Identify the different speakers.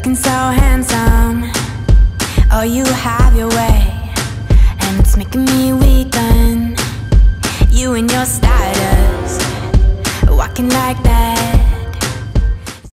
Speaker 1: Looking so handsome. Oh, you have your way And it's making me weaken. You and your status, Walking like that.